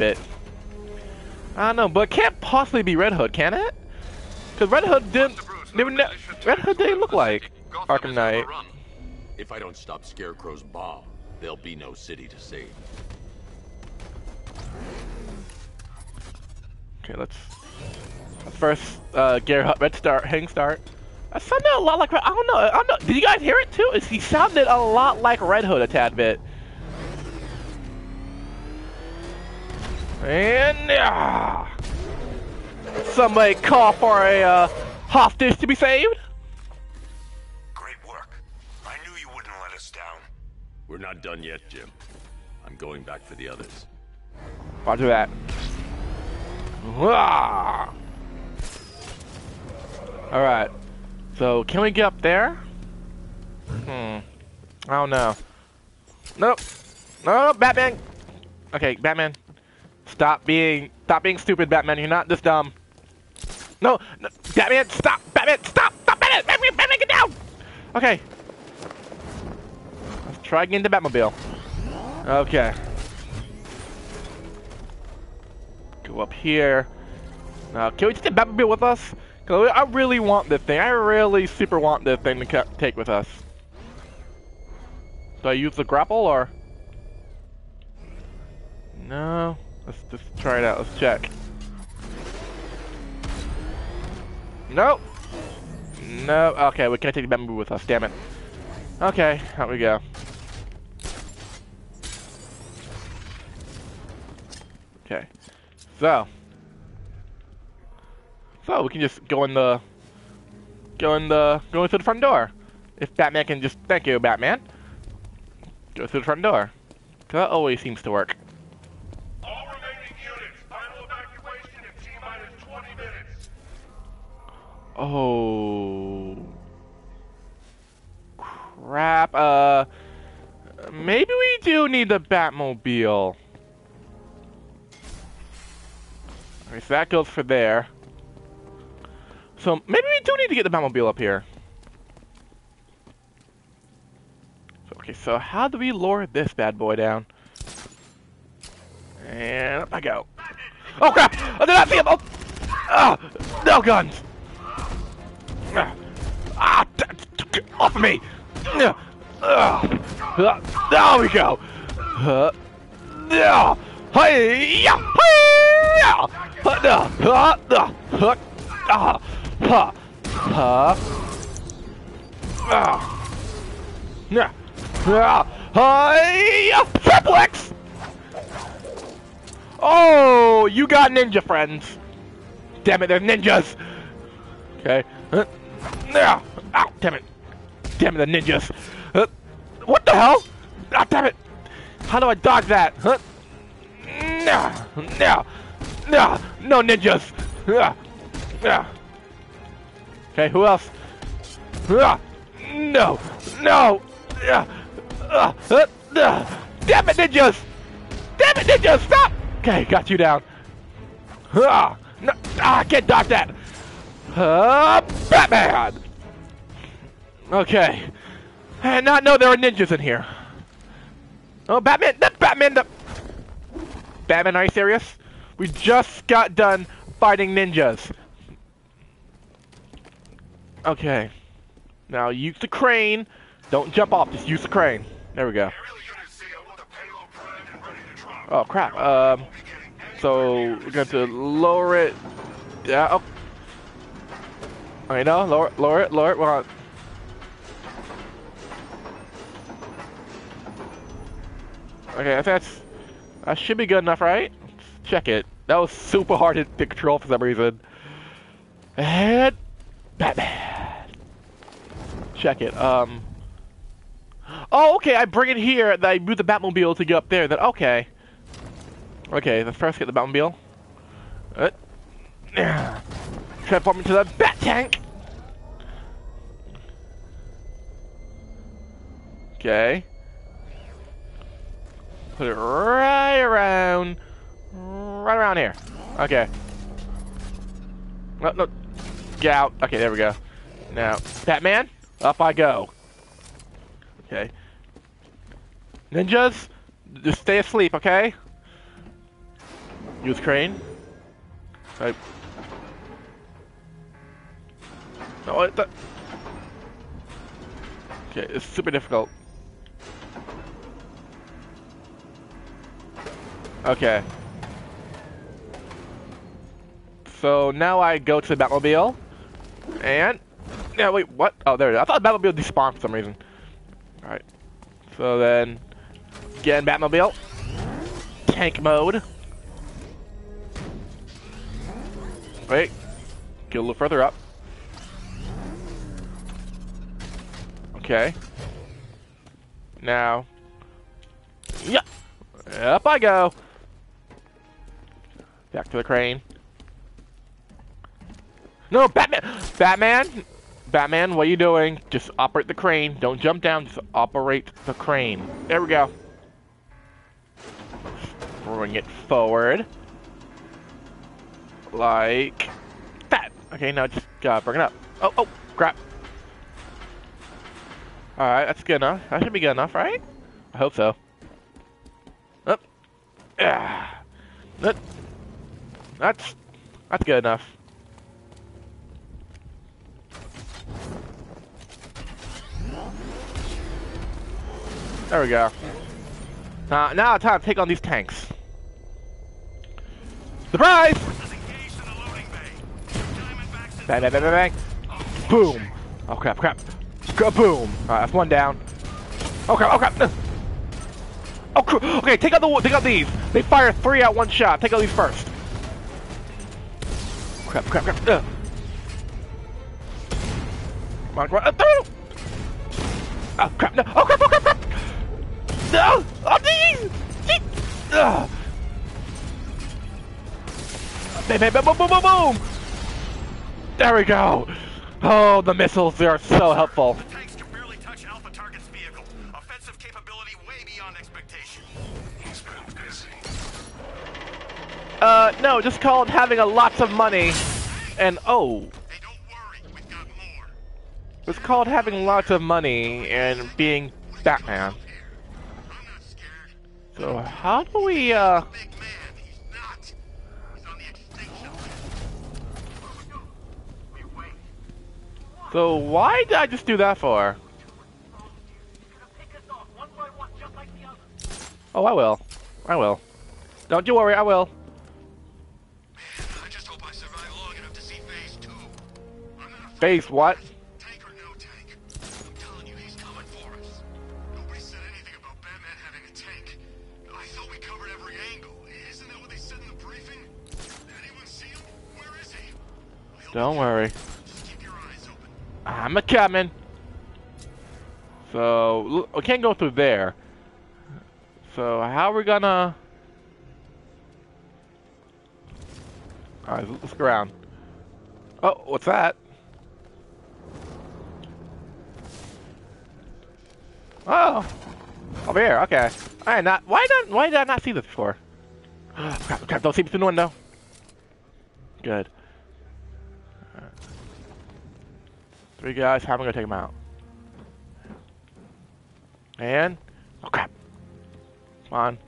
bit. I don't know, but it can't possibly be Red Hood, can it? Because Red Hood didn't. They were ne- Red Hood didn't look like Arkham Knight. If I don't stop Scarecrow's bomb, there'll be no city to save. Okay, let's, let's first uh, her Red Start, Hang Start. That sounded a lot like I don't know. I don't know. Did you guys hear it too? He sounded a lot like Red Hood a tad bit. And uh, somebody call for a uh, hostage to be saved. Great work. I knew you wouldn't let us down. We're not done yet, Jim. I'm going back for the others. Roger that. Wah! All right. So can we get up there? Hmm. I don't know. Nope. No, no, Batman. Okay, Batman. Stop being, stop being stupid, Batman. You're not this dumb. No, no Batman, stop! Batman, stop! Stop! Batman, Batman, Batman, get down! Okay. Let's try getting the Batmobile. Okay. Go up here. Now, can we take the Batmobile with us? Cause I really want this thing. I really super want this thing to take with us. Do I use the grapple or? No. Let's just try it out. Let's check. Nope. No. Okay, we can't take the bamboo with us. Damn it. Okay, out we go. Okay. So. So we can just go in the go in the go into the front door. If Batman can just thank you, Batman. Go through the front door. That always seems to work. Oh crap. Uh maybe we do need the Batmobile. Okay, so that goes for there. So maybe we do need to get the Batmobile up here. Okay, so how do we lower this bad boy down? And up I go. Oh crap! I did not see him! Oh! Ah! No guns! Off of me! There we go! Uh, yeah! Hey! Yeah! Hey! Yeah! Uh, uh, uh, uh, uh, Ha! Ha! Ah! Yeah! Ah! Hi! Triple X! Oh, you got ninja friends. Damn it, they're ninjas. Okay. Yeah. Ah, damn it. Damn it, the ninjas. Uh, what the hell? Ah, damn it. How do I dodge that? Huh? No, no, no, no ninjas. Okay, who else? No, no. Ah. Damn it, ninjas! Damn it, ninjas! Stop! Okay, got you down. No, ah, I can't dodge that. Ah, Batman! Okay. And not know there are ninjas in here. Oh, Batman! That's Batman! The... Batman, are you serious? We just got done fighting ninjas. Okay. Now use the crane. Don't jump off, just use the crane. There we go. I. Oh crap. Um so we're going to lower it yeah, oh. Okay, no, lower lower it, lower it, well Okay, that's that should be good enough, right? Let's check it. That was super hard to, to control for some reason. And Batman. Check it. Um. Oh, okay. I bring it here. I move the Batmobile to get up there. Then okay. Okay. Let's first get the Batmobile. Uh, transform into the Bat Tank. Okay. Put it right around, right around here. Okay. No, no. Get out. Okay, there we go. Now, Batman, up I go. Okay. Ninjas, just stay asleep, okay? Use crane. Right. No, the? Okay, it's super difficult. Okay. So now I go to the Batmobile, and yeah, wait, what? Oh, there it is. I thought the Batmobile despawned for some reason. All right. So then, get Batmobile, tank mode. Wait, get a little further up. Okay. Now, yeah, up I go. Back to the crane. No, Batman! Batman! Batman, what are you doing? Just operate the crane. Don't jump down, just operate the crane. There we go. Bring it forward. Like that. Okay, now just uh, bring it up. Oh, oh, crap. Alright, that's good enough. That should be good enough, right? I hope so. Up. Yeah. That's, that's good enough. There we go. Now, now time to take on these tanks. Surprise! Bang, bang, bang, bang, bang. Boom. Oh crap, crap. Kaboom. Alright, that's one down. Oh crap, oh crap. Oh crap. Okay, take out the take out these. They fire three out one shot. Take out these first. Crap, crap, crap. Ugh. Come on, come on. Uh. Oh crap, no. Oh crap, oh crap, crap. No! Oh, these! Shit! Ugh. Bam, bam, bam, boom, boom, boom, boom! There we go! Oh, the missiles, they are so helpful. The tanks can barely touch Alpha Target's vehicle. Offensive capability way beyond expectation. He's been busy. Uh, no, just call it having a lots of money. And, oh, it's called having lots of money and being Batman. So how do we, uh... So why did I just do that for? Oh, I will. I will. Don't you worry, I will. I just hope I survive long enough to see phase two. Base what? Tank or no tank. I'm telling you, he's coming for us. Nobody said anything about Batman having a tank. I thought we covered every angle. Isn't that what they said in the briefing? Anyone see him? Where is he? Don't worry. Just keep your eyes open. I'm a coming. So we can't go through there. So how are we gonna? All right, let's go around. Oh, what's that? Oh, over here. Okay. Right, not why did why did I not see this before? Oh, crap, crap! Don't see me through the window. Good. Three guys, how am I gonna take them out? And oh crap! Come on.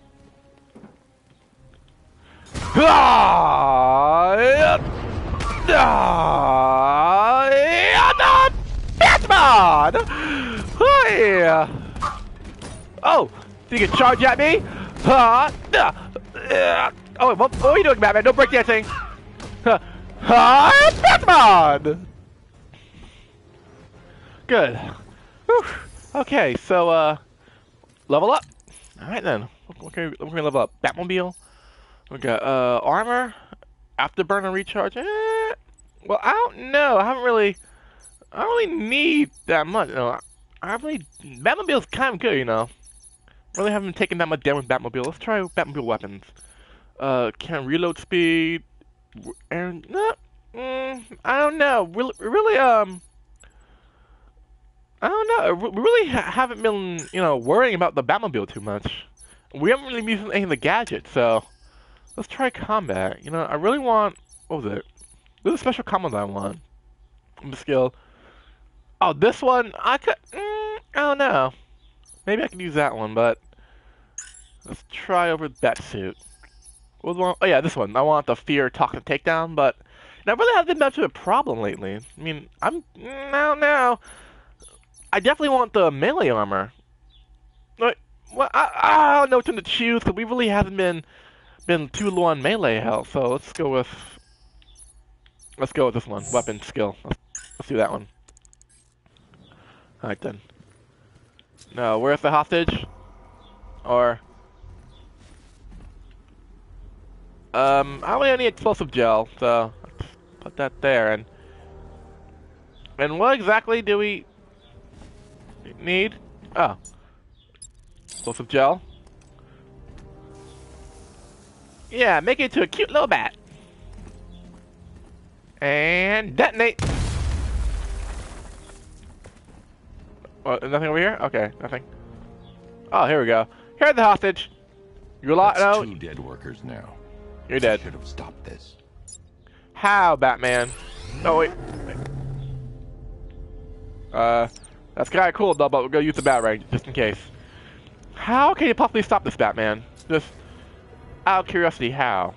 Batman! Hey! Oh, you can charge at me? Ah. Oh, what, what are you doing, Batman? Don't break dancing! Ah, Batman! Good. Okay, so uh, level up. All right then. Okay, we're gonna level up. Batmobile. We got uh armor, afterburner recharge. Eh, well, I don't know. I haven't really. I don't really need that much. You know, I really Batmobile's kind of good, you know. Really haven't taken that much damage with Batmobile. Let's try Batmobile weapons. Uh, can reload speed. And no, mm, I don't know. Really, really um. I don't know. We really ha- haven't been, you know, worrying about the Batmobile too much. We haven't really used any of the gadgets, so let's try combat. You know, I really want. What was it? There's a special combo that I want. The skill. Oh, this one I could. Mm, I don't know. Maybe I can use that one, but let's try over that suit. What one? Oh yeah, this one. I want the fear talk, and takedown, but I really haven't been much of a problem lately. I mean, I'm now now. I definitely want the melee armor. But well, I, I don't know one to choose because we really haven't been been too low on melee health. So let's go with let's go with this one. Weapon skill. Let's, do that one. All right then. No, where's the hostage? Or um, I only need explosive gel, so put that there. And and what exactly do we need? Oh, explosive gel. Yeah, make it into a cute little bat. And detonate. Oh, nothing over here? Okay, nothing. Oh, here we go. Here's the hostage. You're lot no. two dead workers now. You're dead. Should have stopped this. How, Batman? Oh wait. Uh, that's kind of cool though, but we're gonna use the Batarang just in case. How can you possibly stop this, Batman? Just out of curiosity, how?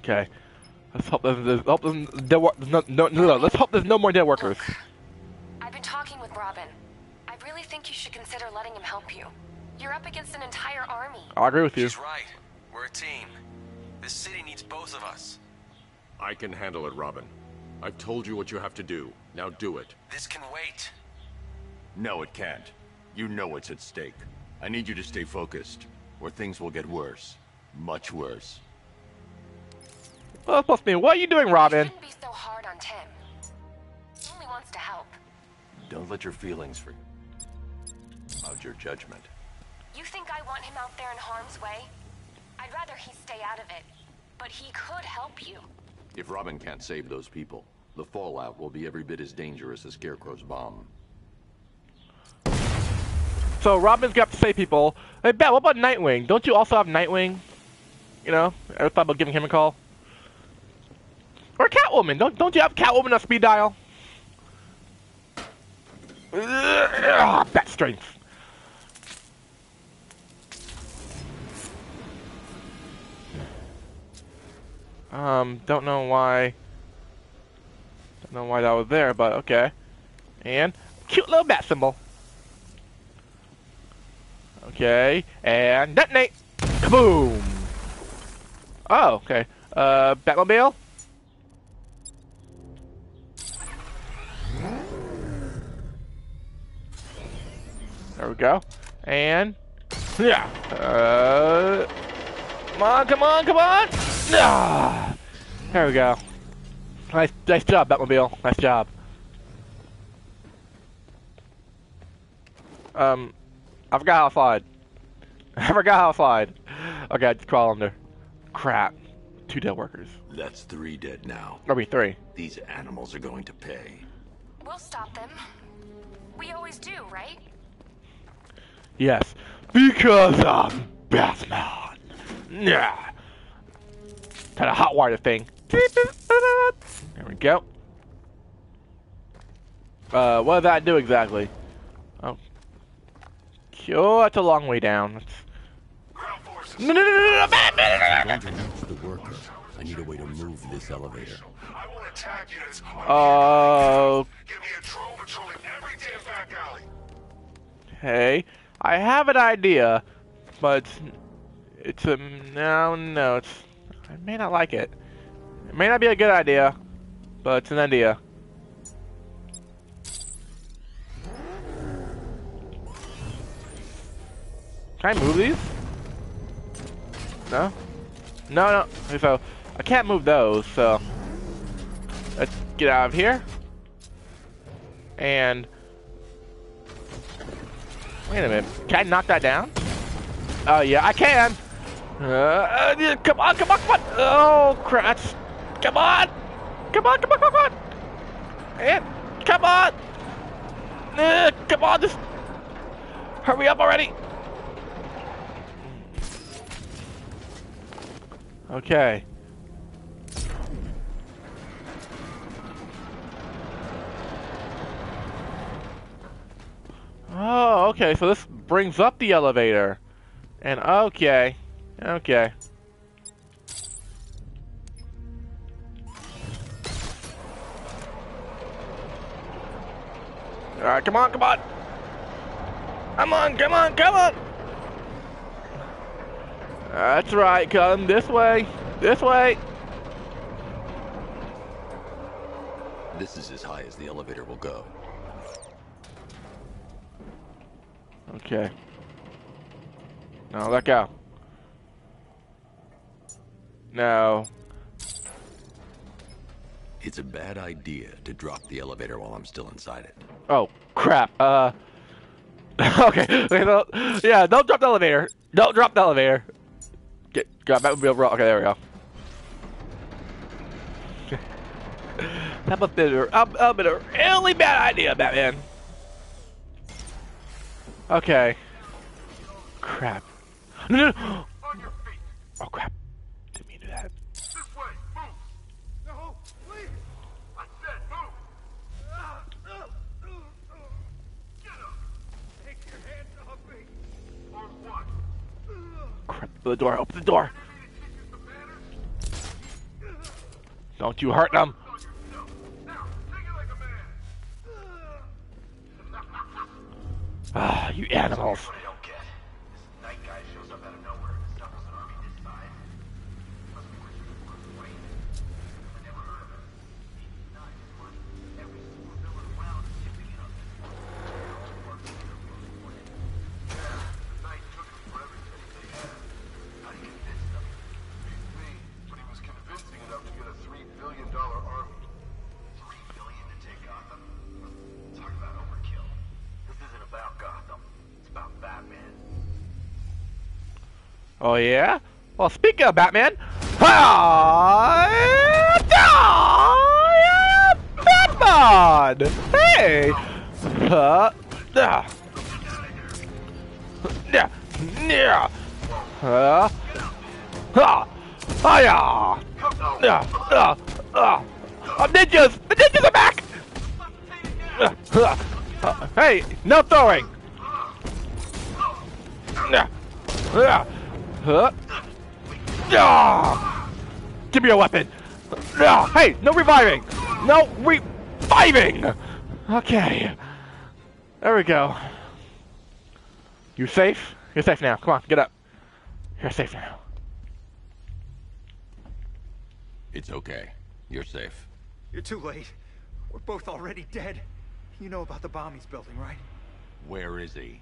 Okay. Let's hope there's, there's, hope there's, there, no, no, no, no, let's hope there's no more dead workers. I've been talking with Robin. I really think you should consider letting him help you. You're up against an entire army. I agree with you. She's right. We're a team. This city needs both of us. I can handle it, Robin. I've told you what you have to do. Now do it. This can wait. No, it can't. You know what's at stake. I need you to stay focused, or things will get worse. Much worse. Well, that's supposed. What are you doing, Robin? You shouldn't be so hard on Tim. He only wants to help. Don't let your feelings free. Out your judgment. You think I want him out there in harm's way? I'd rather he stay out of it. But he could help you. If Robin can't save those people, the fallout will be every bit as dangerous as Scarecrow's bomb. So Robin's got to save people. Hey, Bat, what about Nightwing? Don't you also have Nightwing? You know, I ever thought about giving him a call? Or Catwoman? Don't don't you have Catwoman on speed dial? Ugh, Bat strength. Um, don't know why. Don't know why that was there, but okay. And cute little bat symbol. Okay, and detonate! Kaboom! Oh, okay. Uh, Batmobile? There we go. And, yeah. Uh, come on, come on, come on! Ah, there we go. Nice, nice job, Batmobile. Nice job. Um, I forgot how I slide. I forgot how I slide. Okay, I just crawl under. Crap. Two dead workers. That's three dead now. Or be three. These animals are going to pay. We'll stop them. We always do, right? Yes. Because I'm Batman. Yeah. Kind of hot wire thing. There we go. Uh, what does that do exactly? Oh. Oh, that's a long way down. That's... Ground forces. No, no, no, no, no, Batman! I'm going to reach the worker. I need a way to move this elevator. I will attack units. on Oh, Give me a drone patrolling every damn back alley. okay. I have an idea, but it's a no, no. It's I may not like it. It may not be a good idea, but it's an idea. Can I move these? No? No, no. So, I can't move those, so... Let's get out of here. And... Wait a minute. Can I knock that down? Oh, yeah, I can! Uh, uh, come on, come on, come on! Oh, crap. Come on! Come on, come on, come on! And, come on! Uh, come on, just... Hurry up already! Okay. Oh, okay, so this brings up the elevator. And okay. Okay. Alright, come on, come on! Come on, come on, come on! That's right, come this way, this way! This is as high as the elevator will go. Okay. Now let go. No. It's a bad idea to drop the elevator while I'm still inside it. Oh, crap. Uh. okay. yeah, don't drop the elevator. Don't drop the elevator. Get, got Batmobile roll. Okay, there we go. that have a, have been a really bad idea, Batman. Okay. Crap. No, no, no. Open the door. Open the door. Don't you hurt them. Ah, you animals. Oh yeah? Well, speaking of Batman, hi, Batman! Hey! Uh, uh, yeah, uh, yeah, uh, uh, ninjas, the ninjas are back! Uh, uh, uh, hey, no throwing! Yeah, yeah. Huh? Ah! Give me a weapon! Ah, hey, no reviving! No reviving! Okay. There we go. You safe? You're safe now. Come on, get up. You're safe now. It's okay. You're safe. You're too late. We're both already dead. You know about the bomb he's building, right? Where is he?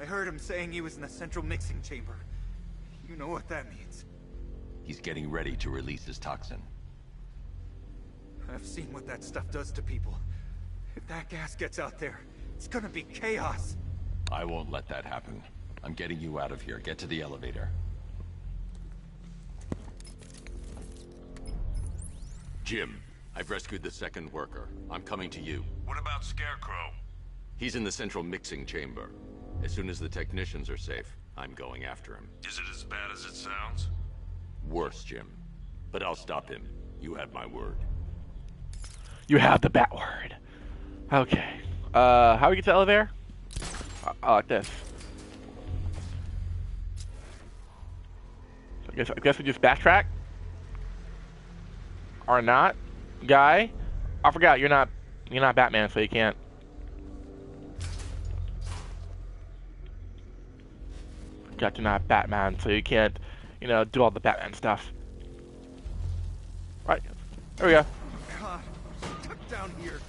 I heard him saying he was in the central mixing chamber. You know what that means. He's getting ready to release his toxin. I've seen what that stuff does to people. If that gas gets out there, it's gonna be chaos. I won't let that happen. I'm getting you out of here. Get to the elevator. Jim, I've rescued the second worker. I'm coming to you. What about Scarecrow? He's in the central mixing chamber. As soon as the technicians are safe, I'm going after him. Is it as bad as it sounds? Worse, Jim. But I'll stop him. You have my word. You have the bat word. Okay. Uh, how do we get to the elevator? I, I like this. I guess I guess we just backtrack. Or not, guy. I forgot you're not you're not Batman, so you can't. You're not Batman, so you can't, you know, do all the Batman stuff. Right. There we go. God, stuck down here.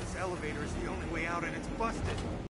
This elevator is the only way out and it's busted.